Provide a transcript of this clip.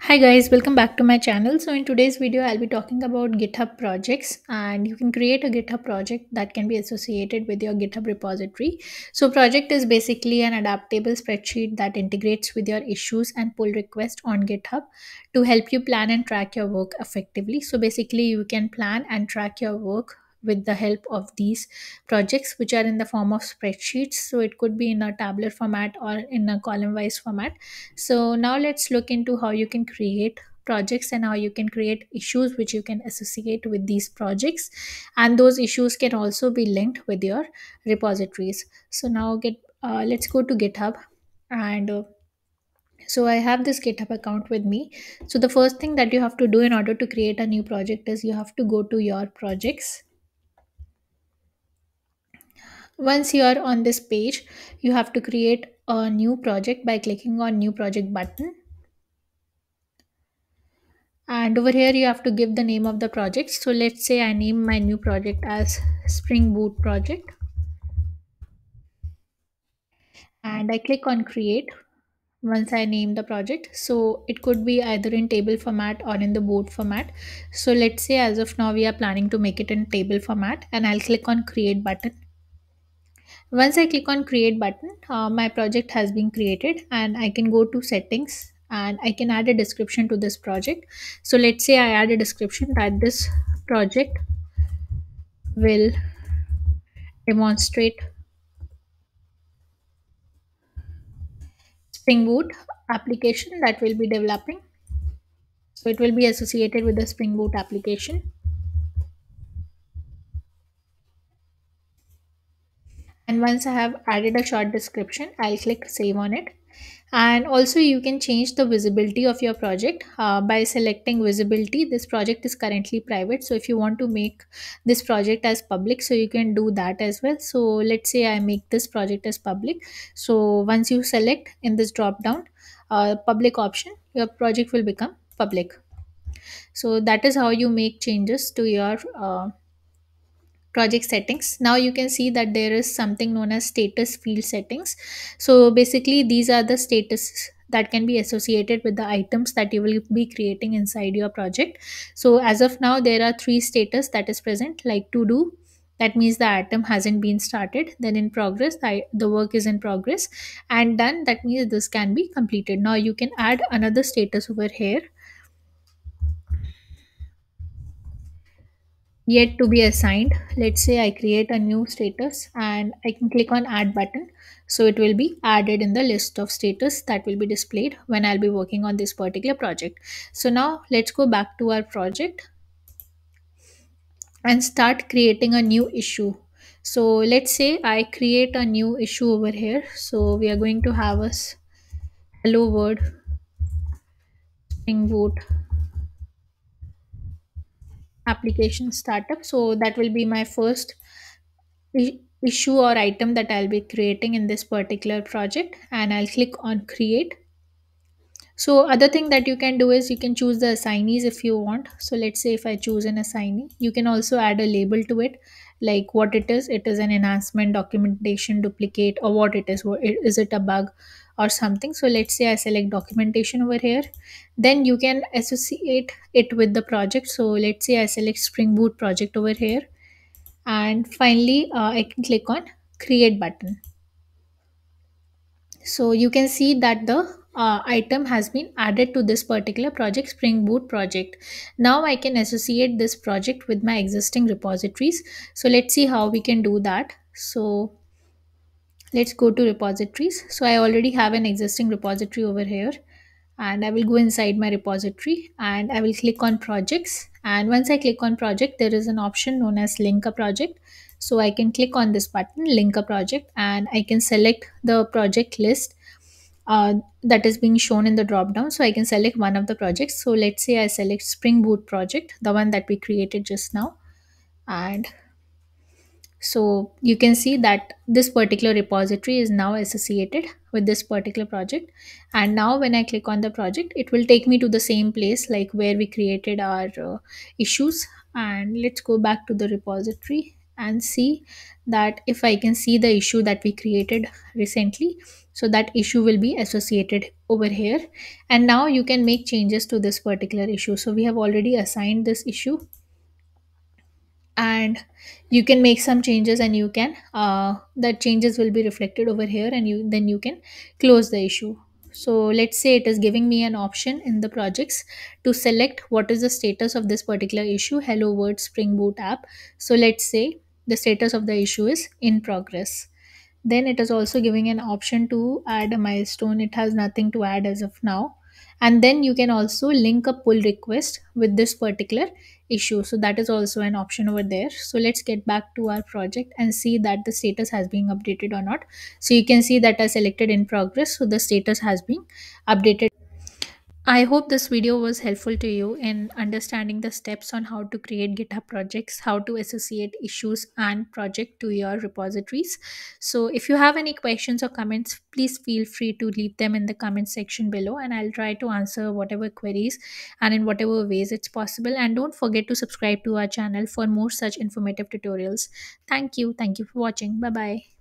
Hi guys, welcome back to my channel. So in today's video, I'll be talking about GitHub projects and you can create a GitHub project that can be associated with your GitHub repository. So project is basically an adaptable spreadsheet that integrates with your issues and pull requests on GitHub to help you plan and track your work effectively. So basically you can plan and track your work with the help of these projects which are in the form of spreadsheets. So it could be in a tabular format or in a column wise format. So now let's look into how you can create projects and how you can create issues which you can associate with these projects. And those issues can also be linked with your repositories. So now get uh, let's go to github. And uh, so i have this github account with me. So the first thing that you have to do in order to create a new project is you have to go to your projects once you are on this page you have to create a new project by clicking on new project button. And over here you have to give the name of the project. So let's say i name my new project as spring boot project. And i click on create once i name the project. So it could be either in table format or in the board format. So let's say as of now we are planning to make it in table format. And i'll click on create button once i click on create button uh, my project has been created and i can go to settings and i can add a description to this project. So let's say i add a description that this project will demonstrate spring boot application that we'll be developing. So it will be associated with the spring boot application once i have added a short description i'll click save on it. And also you can change the visibility of your project uh, by selecting visibility. This project is currently private so if you want to make this project as public so you can do that as well. So let's say i make this project as public. So once you select in this drop down uh, public option your project will become public. So that is how you make changes to your uh, project settings. Now you can see that there is something known as status field settings. So basically these are the status that can be associated with the items that you will be creating inside your project. So as of now there are three status that is present like to do. That means the item hasn't been started then in progress the, the work is in progress and done. That means this can be completed. Now you can add another status over here yet to be assigned. Let's say i create a new status and i can click on add button. So it will be added in the list of status that will be displayed when i'll be working on this particular project. So now let's go back to our project and start creating a new issue. So let's say i create a new issue over here. So we are going to have us hello world spring boot application startup. So that will be my first issue or item that i'll be creating in this particular project and i'll click on create. So other thing that you can do is you can choose the assignees if you want. So let's say if i choose an assignee you can also add a label to it like what it is it is an enhancement documentation duplicate or what it is is it a bug or something? So let's say i select documentation over here. Then you can associate it with the project. So let's say i select spring boot project over here. And finally uh, i can click on create button. So you can see that the uh, item has been added to this particular project spring boot project. Now i can associate this project with my existing repositories. So let's see how we can do that. So let's go to repositories. So i already have an existing repository over here and i will go inside my repository and i will click on projects. And once i click on project there is an option known as link a project. So i can click on this button link a project and i can select the project list uh, that is being shown in the drop down. So i can select one of the projects. So let's say i select spring boot project the one that we created just now. And so you can see that this particular repository is now associated with this particular project. And now when i click on the project it will take me to the same place like where we created our uh, issues. And let's go back to the repository and see that if i can see the issue that we created recently so that issue will be associated over here. And now you can make changes to this particular issue. So we have already assigned this issue. And you can make some changes and you can uh, the changes will be reflected over here and you then you can close the issue. So let's say it is giving me an option in the projects to select what is the status of this particular issue. Hello world spring boot app. So let's say the status of the issue is in progress. Then it is also giving an option to add a milestone. It has nothing to add as of now. And then you can also link a pull request with this particular issue. So that is also an option over there. So let's get back to our project and see that the status has been updated or not. So you can see that i selected in progress. So the status has been updated I hope this video was helpful to you in understanding the steps on how to create GitHub projects, how to associate issues and project to your repositories. So if you have any questions or comments, please feel free to leave them in the comment section below and I'll try to answer whatever queries and in whatever ways it's possible. And don't forget to subscribe to our channel for more such informative tutorials. Thank you. Thank you for watching. Bye bye.